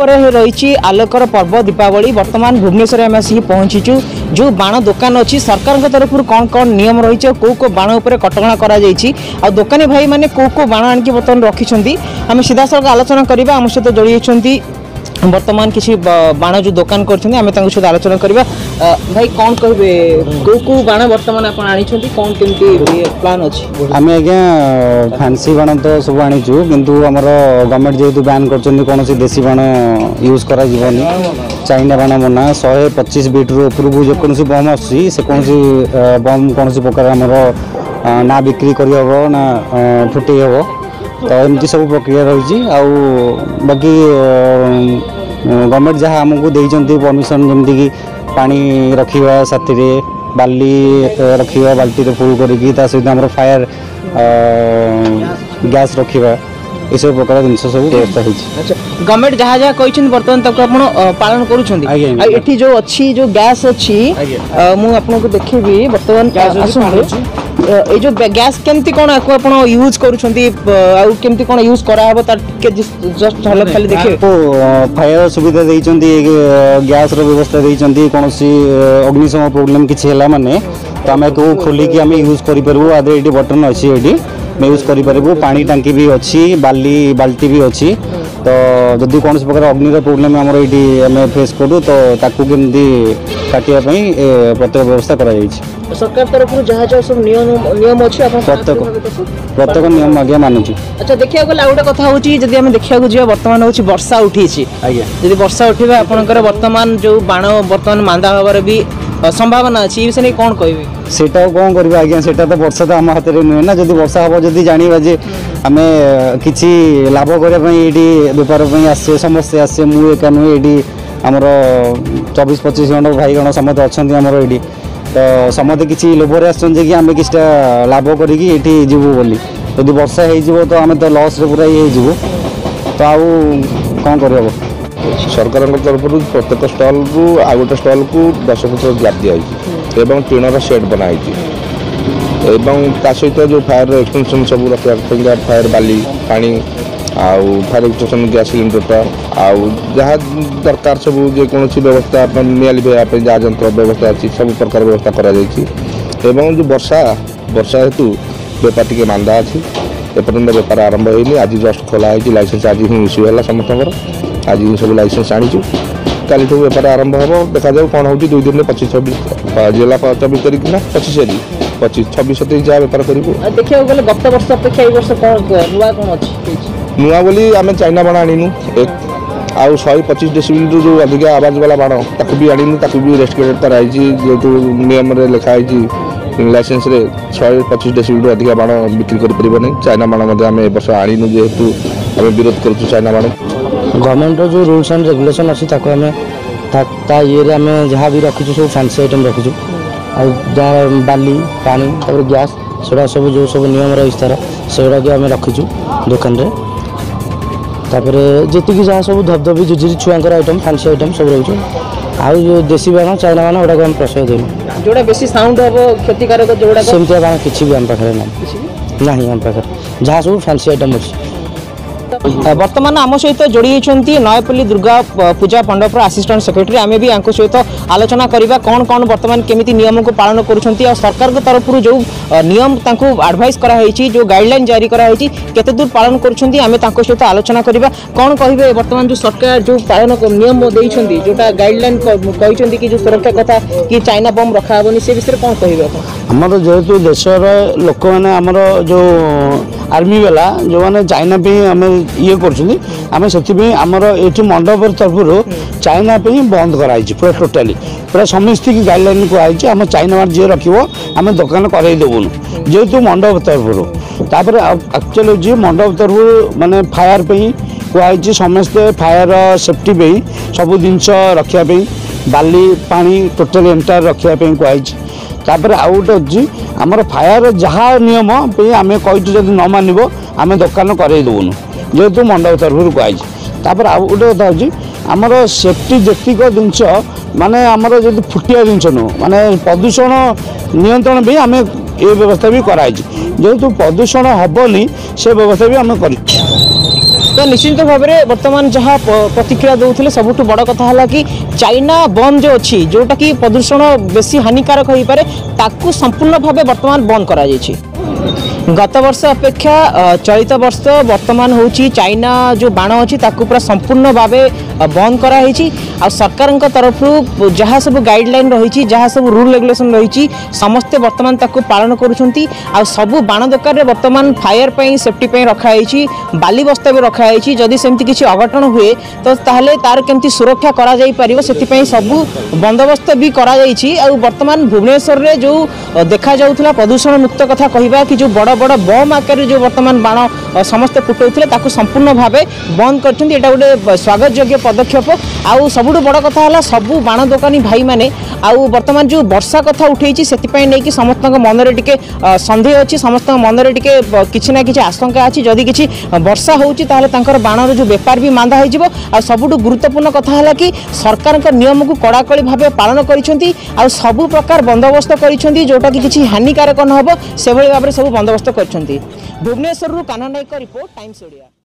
ପରେ ରହିଛି ଆଲୋକର ପର୍ବ ଦୀପାବଳି ବର୍ତ୍ତମାନ ଭୁବନେଶ୍ୱରରେ ଆମେ ଆସିକି ପହଞ୍ଚିଛୁ ଯେଉଁ ବାଣ ଦୋକାନ ଅଛି ସରକାରଙ୍କ ତରଫରୁ କ'ଣ କ'ଣ ନିୟମ ରହିଛି ଆଉ କେଉଁ କେଉଁ ବାଣ ଉପରେ କଟକଣା କରାଯାଇଛି ଆଉ ଦୋକାନୀ ଭାଇମାନେ କେଉଁ କେଉଁ ବାଣ ଆଣିକି ବର୍ତ୍ତମାନ ରଖିଛନ୍ତି ଆମେ ସିଧାସଳଖ ଆଲୋଚନା କରିବା ଆମ ସହିତ ଯୋଡ଼ି ହୋଇଛନ୍ତି বর্তমান কিছু বাণ যে দোকান করছেন আমি তাঁর সহ আলোচনা করা ভাই কম কে কেউ কেউ বাণ বর্তমান আপনার আনি কম কেমতি প্লান অছি আমি আজ্ঞা ফ্যান্সি বাণ তো সব আনিছু কিন্তু আমার গভর্নমেন্ট যেহেতু ব্যান করছেন কোণী দেশী বাণ ইউজ করা যাবনি চাইনা বাণ মনা শহে পঁচিশ বিট্র উপরকু যেকোন বম আসুচি সে কোণ বম কোণী প্রকার আমার না বিক্রি করি হব না ফুটেই হব तो एमती सब प्रक्रिया रही बाकी गवर्नमेंट जहाँ आमको देमिशन जमीक पा रखा साथ रखा बाल्टी फुल कर सहित आम फायर गैस रखा ये सब प्रकार जिन सब व्यवस्था गवर्नमेंट जहाँ जहाँ बर्तमान तक आप पालन कर गैस अच्छी मुझे देखी बर्तमान এই যে গ্যাস কেমতি কোন আপন ইউজ করুছন্তি আউ কেমতি কোন ইউজ করা হবো তার টিকে জাস্ট হালত খালি দেখে ফায়ার সুবিধা দেইছন্তি গ্যাস র ব্যবস্থা দেইছন্তি কোনসি অগ্নিশম প্রবলেম কিছু হেলা মানে তো আমি তো খোলিকি আমি ইউজ করি পারবু আদে এটি বটন আছে এটি ইউজ করি পারবু পানি ট্যাঙ্কি বি অছি বালি বালতি বি অছি তো যদি কোনসি প্রকার অগ্নির প্রবলেম আমার এটি আমি ফেস করু তো তাকু কেমতি কাটিয়া পাই প্রত্যেক ব্যবস্থা করা যাইছে सरकार तरफ जहाँ जहाँ सब नियम अच्छी प्रत्येक प्रत्येक नियम आज्ञा मानुଛୁ ଆଚ୍ଛା ଦେଖିବାକୁ ଗଲେ ଆଉ ଗୋଟେ କଥା ହେଉଛି ଯଦି ଆମେ ଦେଖିବାକୁ ଯିବା ବର୍ତ୍ତମାନ ହେଉଛି ବର୍ଷା ଉଠିଛି ଆଜ୍ଞା ଯଦି ବର୍ଷା ଉଠିବା ଆପଣଙ୍କର ବର୍ତ୍ତମାନ ଯେଉଁ ବାଣ ବର୍ତ୍ତମାନ ମାନ୍ଦା ହେବାର ବି ସମ୍ଭାବନା ଅଛି ଏ ବିଷୟରେ କ'ଣ କହିବେ ସେଇଟା ଆଉ କ'ଣ କରିବା ଆଜ୍ଞା ସେଇଟା ତ ବର୍ଷା ତ ଆମ ହାତରେ ନୁହେଁ ନା ଯଦି ବର୍ଷା ହେବ ଯଦି ଜାଣିବା ଯେ ଆମେ କିଛି ଲାଭ କରିବା ପାଇଁ ଏଇଠି ବେପାର ପାଇଁ ଆସିଛେ ସମସ୍ତେ ଆସିଛେ ମୁଁ ଏକା ନୁହେଁ ଏଇଠି ଆମର ଚବିଶ ପଚିଶ ଜଣ ଭାଇଗଣ ସମସ୍ତେ ଅଛନ୍ତି ଆମର ଏଇଠି ତ ସମସ୍ତେ କିଛି ଲୋଭରେ ଆସୁଛନ୍ତି ଯେ କି ଆମେ କିଛିଟା ଲାଭ କରିକି ଏଠି ଯିବୁ ବୋଲି ଯଦି ବର୍ଷା ହେଇଯିବ ତ ଆମେ ତ ଲସ୍ରେ ପୁରା ଇଏ ହେଇଯିବୁ ତ ଆଉ କ'ଣ କରିହେବ ସରକାରଙ୍କ ତରଫରୁ ପ୍ରତ୍ୟେକ ଷ୍ଟଲ୍ରୁ ଆଉ ଗୋଟେ ଷ୍ଟଲ୍କୁ ଦଶ ଫୁଟ ଗ୍ୟାପ୍ ଦିଆହେଇଛି ଏବଂ ଟିଣର ସେଟ୍ ବନାହେଇଛି ଏବଂ ତା ସହିତ ଯେଉଁ ଫାୟାର ଏକ୍ସଟେନ୍ସନ୍ ସବୁ ରଖିବା ଫାୟାର୍ ବାଲି ପାଣି आउ फायरिंग गैस सिलिंडर आउ जहाँ सब जेको व्यवस्था निली भेजा जहाँ जंत्र व्यवस्था अच्छी सब प्रकार व्यवस्था कर जो बर्षा बर्षा हेतु बेपार टे मंदा अच्छी एपर्त बेपार आरंभ हो आज जस्ट खोलाई लाइसेंस आज ही इश्यू है समस्त आज ही सब लाइसेंस आनीचु कल ठूँ बेपार आरंभ हम देखा कौन हो दुई दिन में पचीस छब्बीस जिला चबीस तारीख ना पचीस तारीख पचीस छब्बीस तारीख जहाँ बेपार करूँ देखा गत वर्ष अपेक्षा ये वर्ष कौन नुआ कौन अच्छी नुआ बोली आम चाइना बाण आनु एक आउ शहे पचीस डेसिबिल जो अधिका आवाज वाला बाण ताक भी आनु ताक भी रेस्ट्रिक्टेड रही नियम लिखाई लाइसेंस रे शहे पचीस डेसिबिल रु अधिका बाण बिक्री कर पारे चाइना बाण आम ए बर्ष जेहेतु आम विरोध कर चाइना बाण गवर्नमेंट जो रूल्स एंड रेगुलेशन अच्छी ईरे आम जहाँ भी रखी सब फैंस आइटम रखी बाली पानी गैस सेटा सब जो सब निम रही तरह से आम रखी दुकान में ତାପରେ ଯେତିକି ଯାହା ସବୁ ଧବଧବି ଝିଝିରି ଛୁଆଙ୍କର ଆଇଟମ୍ ଫାନ୍ସି ଆଇଟମ୍ ସବୁ ରହୁଛି ଆଉ ଯେଉଁ ଦେଶୀ ବାଣ ଚାଇନା ବାଣ ଗୁଡ଼ାକ ଆମେ ପ୍ରଶୟ ଦେଉନୁ ଯେଉଁଟା ବେଶୀ ସାଉଣ୍ଡ ହେବ କ୍ଷତିକାରକ ଯେଉଁଗୁଡ଼ାକ ସେମିତିଆ ବାଣ କିଛି ବି ଆମ ପାଖରେ ନାହିଁ ନାହିଁ ଆମ ପାଖରେ ଯାହା ସବୁ ଫାନ୍ସି ଆଇଟମ୍ ଅଛି বর্তমান আম যোড়ি যোড়িয়েছেন নয়পল্লী দুর্গা পূজা পণ্ডপর আসিষ্টাট সেক্রেটারি আমি বি আঙ্ক সহিত আলোচনা করা কম কম বর্তমান কেমিতি নিয়মকে পালন করছেন আর সরকার তরফর যে নিয়ম তাঁর আডভাইস করা হয়েছে যে গাইডলাইন জারি করা হয়েছে কত দূর পালন করছেন আমি তাঁর সহ আলোচনা করা কম কহবে বর্তমান যে সরকার যে পালন নিয়ম দিয়েছেন যেটা গাইডলাইন কিন্তু কি যে সুরক্ষা কথা কি চাইনা বম রখা হবনি সে বিষয়ে কম কহবে আমার যেহেতু দেশের লোক মানে আমার যে ଆର୍ମି ବାଲା ଯେଉଁମାନେ ଚାଇନା ପାଇଁ ଆମେ ଇଏ କରୁଛନ୍ତି ଆମେ ସେଥିପାଇଁ ଆମର ଏଠି ମଣ୍ଡପ ତରଫରୁ ଚାଇନା ପାଇଁ ବନ୍ଦ କରାହେଇଛି ପୁରା ଟୋଟାଲି ପୁରା ସମସ୍ତଙ୍କୁ ଗାଇଡ଼ଲାଇନ୍ କୁହାହେଇଛି ଆମ ଚାଇନା ମାନେ ଯିଏ ରଖିବ ଆମେ ଦୋକାନ କରାଇ ଦେବୁନୁ ଯେହେତୁ ମଣ୍ଡପ ତରଫରୁ ତାପରେ ଆକ୍ଚୁଆଲି ହେଉଛି ମଣ୍ଡପ ତରଫରୁ ମାନେ ଫାୟାର ପାଇଁ କୁହାହେଇଛି ସମସ୍ତେ ଫାୟାର ସେଫ୍ଟି ପାଇଁ ସବୁ ଜିନିଷ ରଖିବା ପାଇଁ ବାଲି ପାଣି ଟୋଟାଲି ଏଣ୍ଟାୟାର ରଖିବା ପାଇଁ କୁହାହେଇଛି ତାପରେ ଆଉ ଗୋଟେ ଅଛି ଆମର ଫାୟାର ଯାହା ନିୟମ ପାଇଁ ଆମେ କହିଛୁ ଯଦି ନ ମାନିବ ଆମେ ଦୋକାନ କରେଇ ଦେଉନୁ ଯେହେତୁ ମଣ୍ଡପ ତରଫରୁ କୁହାଯାଇଛି ତାପରେ ଆଉ ଗୋଟେ କଥା ହେଉଛି ଆମର ସେଫ୍ଟି ଯେତିକ ଜିନିଷ ମାନେ ଆମର ଯଦି ଫୁଟିଆ ଜିନିଷ ନୁହଁ ମାନେ ପ୍ରଦୂଷଣ ନିୟନ୍ତ୍ରଣ ପାଇଁ ଆମେ ଏ ବ୍ୟବସ୍ଥା ବି କରାହେଇଛି ଯେହେତୁ ପ୍ରଦୂଷଣ ହେବନି ସେ ବ୍ୟବସ୍ଥା ବି ଆମେ କରିଛୁ ତ ନିଶ୍ଚିତ ଭାବରେ ବର୍ତ୍ତମାନ ଯାହା ପ୍ରତିକ୍ରିୟା ଦେଉଥିଲେ ସବୁଠୁ ବଡ଼ କଥା ହେଲା କି ଚାଇନା ବନ୍ଦ ଯେଉଁ ଅଛି ଯେଉଁଟାକି ପ୍ରଦୂଷଣ ବେଶୀ ହାନିକାରକ ହୋଇପାରେ ତାକୁ ସମ୍ପୂର୍ଣ୍ଣ ଭାବେ ବର୍ତ୍ତମାନ ବନ୍ଦ କରାଯାଇଛି গত বর্ষ অপেক্ষা চলিত বর্ষ বর্তমান হচ্ছে চাইনা যে বাণ অছি তাকে পুরা সম্পূর্ণ ভাবে বন্ধ করা হয়েছি আর সরকারଙ୍କ তরফরু যাহা সব গাইডলাইন রয়েছে যা সব রুল রেগুলেসন রয়েছে সমস্তে বর্তমান তাকে পালন করছেন আবু বাণ দোকানে বর্তমান ফায়ার পাই সেফটি পাই রখা হয়েছি বালি বস্তা বি রখা হয়েছি যদি সেমতি কিছু অঘটন হুয়ে তো তাহলে তার কেমতি সুরক্ষা করা যাই পারিব সেতিপাই সবু বন্দোবস্ত বি করা যাই আর বর্তমান ভুবনেশ্বরের যে দেখা যাওয়া প্রদূষণ মুক্ত কথা কহা বাকি যে বড় বড় বম আকারে যে বর্তমান বাণ সমস্ত ফুটাউলে তাকে সম্পূর্ণ ভাবে বন্ধ করছেন এটা গোটে স্বাগতযোগ্য পদক্ষেপ আউ সবুঠ বড় কথা হল সবু বাণ দোকানী ভাই মানে আউ বর্তমান যে বর্ষা কথা উঠেছি সেপাই নেই সমস্ত মনরে টিকে সন্দেহ অছি সমস্ত মনরে টিকে কিছু না কিছু আশঙ্কা আছে যদি কিছু বর্ষা হচ্ছে তাহলে তাঁর বাণর যে বেপার বি মান্দা হয়ে যাব আবুঠু গুরুত্বপূর্ণ কথা হল কি সরকার নিয়মক কড়াকড়ি ভাবে পালন করেছেন আবু প্রকার বন্দোবস্ত করেছেন যেটা কি কিছু হানিকারক নহব সেভাবে ভাবে ସବୁ ବନ୍ଦୋବସ୍ତ କରିଛନ୍ତି ଭୁବନେଶ୍ୱରରୁ କାନା ନାୟକ ରିପୋର୍ଟ ଟାଇମ୍ସ ଓଡ଼ିଆ